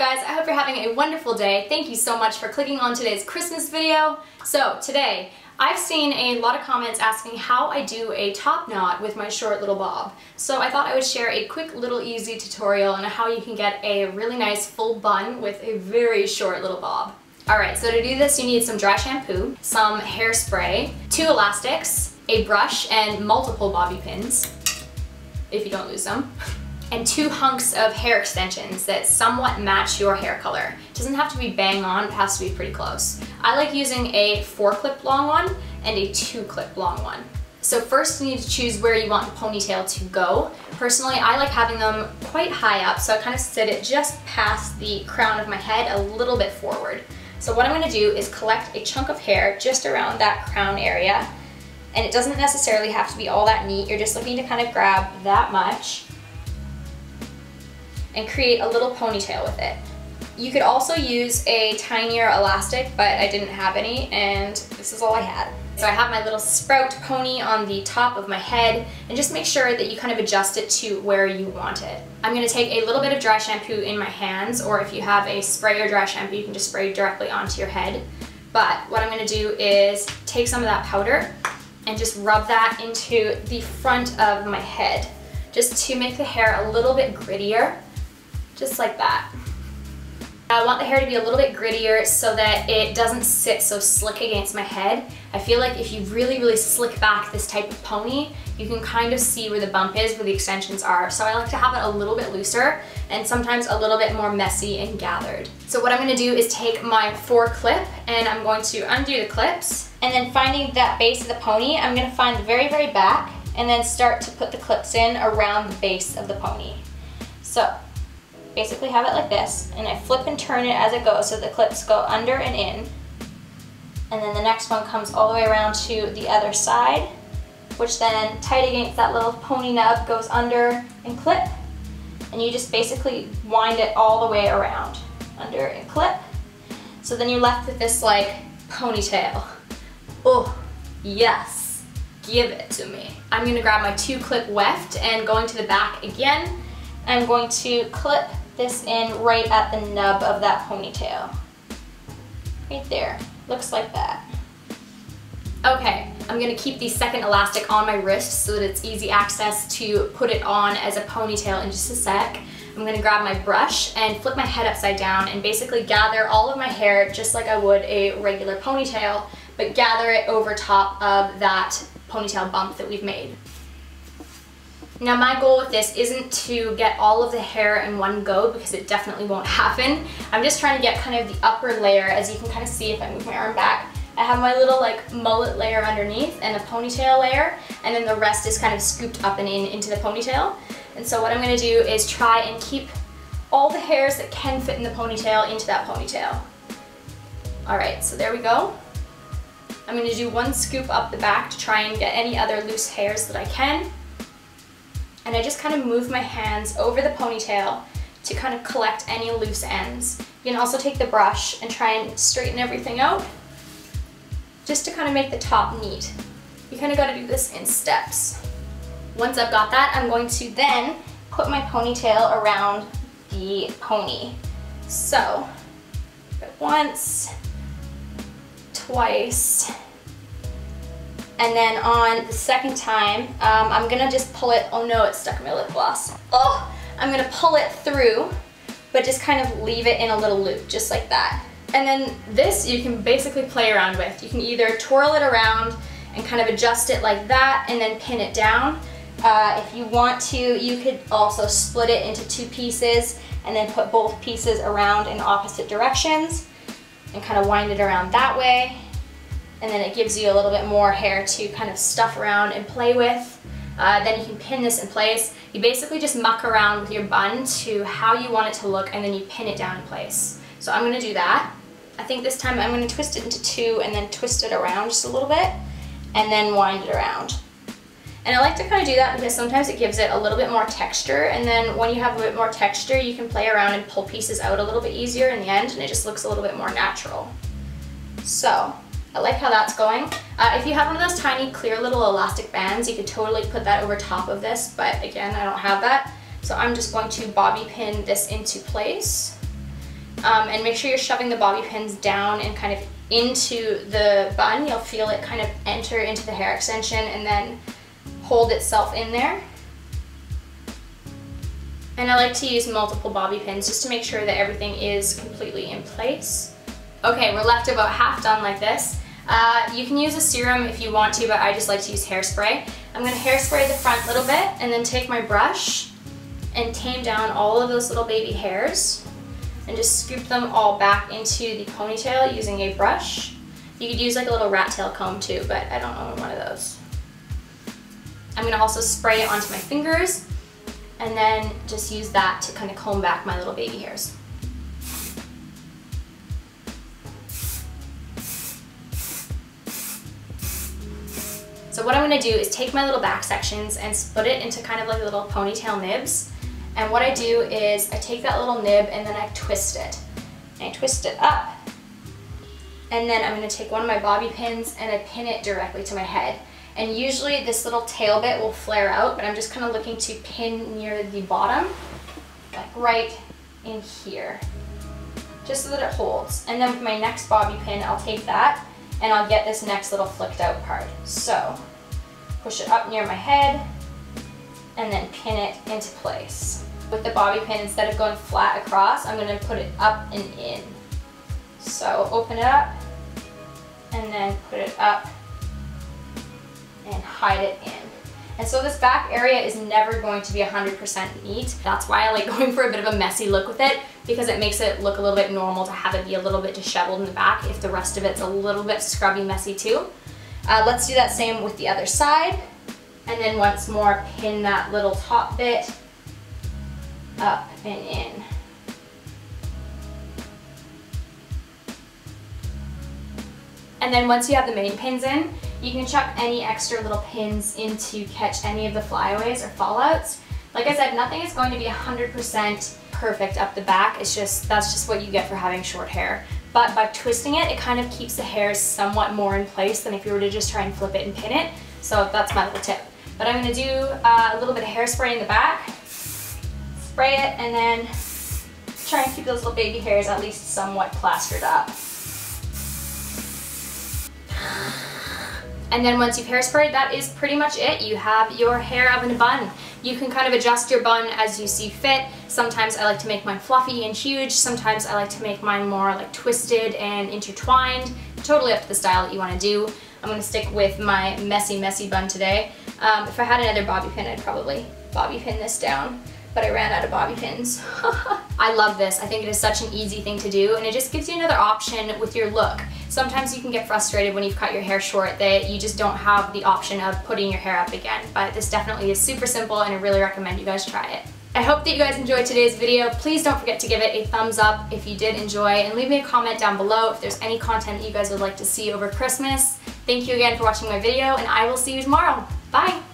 guys? I hope you're having a wonderful day. Thank you so much for clicking on today's Karismas video. So today, I've seen a lot of comments asking how I do a top knot with my short little bob. So I thought I would share a quick little easy tutorial on how you can get a really nice full bun with a very short little bob. Alright, so to do this you need some dry shampoo, some hairspray, two elastics, a brush, and multiple bobby pins, if you don't lose them. and two hunks of hair extensions that somewhat match your hair color. It doesn't have to be bang on, it has to be pretty close. I like using a four clip long one and a two clip long one. So first you need to choose where you want the ponytail to go. Personally, I like having them quite high up, so I kind of sit it just past the crown of my head a little bit forward. So what I'm gonna do is collect a chunk of hair just around that crown area, and it doesn't necessarily have to be all that neat, you're just looking to kind of grab that much, and create a little ponytail with it. You could also use a tinier elastic, but I didn't have any, and this is all I had. So I have my little sprout pony on the top of my head, and just make sure that you kind of adjust it to where you want it. I'm gonna take a little bit of dry shampoo in my hands, or if you have a spray or dry shampoo, you can just spray directly onto your head. But what I'm gonna do is take some of that powder and just rub that into the front of my head, just to make the hair a little bit grittier just like that. I want the hair to be a little bit grittier so that it doesn't sit so slick against my head. I feel like if you really, really slick back this type of pony, you can kind of see where the bump is, where the extensions are. So I like to have it a little bit looser and sometimes a little bit more messy and gathered. So what I'm gonna do is take my four clip and I'm going to undo the clips and then finding that base of the pony, I'm gonna find the very, very back and then start to put the clips in around the base of the pony. So basically have it like this, and I flip and turn it as it goes so the clips go under and in. And then the next one comes all the way around to the other side, which then tight against that little pony nub goes under and clip. And you just basically wind it all the way around, under and clip. So then you're left with this like ponytail. Oh, yes, give it to me. I'm gonna grab my two clip weft and going to the back again, I'm going to clip this in right at the nub of that ponytail. Right there, looks like that. Okay, I'm gonna keep the second elastic on my wrist so that it's easy access to put it on as a ponytail in just a sec. I'm gonna grab my brush and flip my head upside down and basically gather all of my hair just like I would a regular ponytail, but gather it over top of that ponytail bump that we've made. Now my goal with this isn't to get all of the hair in one go because it definitely won't happen. I'm just trying to get kind of the upper layer as you can kind of see if I move my arm back. I have my little like mullet layer underneath and a ponytail layer and then the rest is kind of scooped up and in into the ponytail. And so what I'm going to do is try and keep all the hairs that can fit in the ponytail into that ponytail. Alright, so there we go. I'm going to do one scoop up the back to try and get any other loose hairs that I can and I just kind of move my hands over the ponytail to kind of collect any loose ends. You can also take the brush and try and straighten everything out just to kind of make the top neat. You kind of got to do this in steps. Once I've got that, I'm going to then put my ponytail around the pony. So, once, twice, and then on the second time, um, I'm gonna just pull it, oh no, it's stuck in my lip gloss. Oh, I'm gonna pull it through, but just kind of leave it in a little loop, just like that. And then this you can basically play around with. You can either twirl it around and kind of adjust it like that and then pin it down. Uh, if you want to, you could also split it into two pieces and then put both pieces around in opposite directions and kind of wind it around that way and then it gives you a little bit more hair to kind of stuff around and play with. Uh, then you can pin this in place. You basically just muck around with your bun to how you want it to look and then you pin it down in place. So I'm going to do that. I think this time I'm going to twist it into two and then twist it around just a little bit and then wind it around. And I like to kind of do that because sometimes it gives it a little bit more texture and then when you have a bit more texture you can play around and pull pieces out a little bit easier in the end and it just looks a little bit more natural. So I like how that's going. Uh, if you have one of those tiny clear little elastic bands, you could totally put that over top of this, but again, I don't have that. So I'm just going to bobby pin this into place. Um, and make sure you're shoving the bobby pins down and kind of into the bun. You'll feel it kind of enter into the hair extension and then hold itself in there. And I like to use multiple bobby pins just to make sure that everything is completely in place. Okay, we're left about half done like this. Uh, you can use a serum if you want to, but I just like to use hairspray. I'm gonna hairspray the front a little bit and then take my brush and tame down all of those little baby hairs and just scoop them all back into the ponytail using a brush. You could use like a little rat tail comb too, but I don't own one of those. I'm gonna also spray it onto my fingers and then just use that to kind of comb back my little baby hairs. So what I'm gonna do is take my little back sections and split it into kind of like little ponytail nibs. And what I do is I take that little nib and then I twist it. And I twist it up. And then I'm gonna take one of my bobby pins and I pin it directly to my head. And usually this little tail bit will flare out, but I'm just kind of looking to pin near the bottom, like right in here, just so that it holds. And then with my next bobby pin, I'll take that and I'll get this next little flicked out part. So push it up near my head, and then pin it into place. With the bobby pin, instead of going flat across, I'm gonna put it up and in. So open it up, and then put it up, and hide it in. And so this back area is never going to be 100% neat. That's why I like going for a bit of a messy look with it because it makes it look a little bit normal to have it be a little bit disheveled in the back if the rest of it's a little bit scrubby messy too. Uh, let's do that same with the other side. And then once more, pin that little top bit up and in. And then once you have the main pins in, you can chuck any extra little pins in to catch any of the flyaways or fallouts. Like I said, nothing is going to be 100% perfect up the back. It's just, that's just what you get for having short hair. But by twisting it, it kind of keeps the hairs somewhat more in place than if you were to just try and flip it and pin it. So that's my little tip. But I'm gonna do uh, a little bit of hairspray in the back, spray it, and then try and keep those little baby hairs at least somewhat plastered up. And then once you've hairsprayed, that is pretty much it. You have your hair up in a bun. You can kind of adjust your bun as you see fit. Sometimes I like to make mine fluffy and huge. Sometimes I like to make mine more like twisted and intertwined. Totally up to the style that you want to do. I'm going to stick with my messy, messy bun today. Um, if I had another bobby pin, I'd probably bobby pin this down but I ran out of bobby pins. I love this. I think it is such an easy thing to do and it just gives you another option with your look. Sometimes you can get frustrated when you've cut your hair short that you just don't have the option of putting your hair up again, but this definitely is super simple and I really recommend you guys try it. I hope that you guys enjoyed today's video. Please don't forget to give it a thumbs up if you did enjoy and leave me a comment down below if there's any content that you guys would like to see over Christmas. Thank you again for watching my video and I will see you tomorrow. Bye!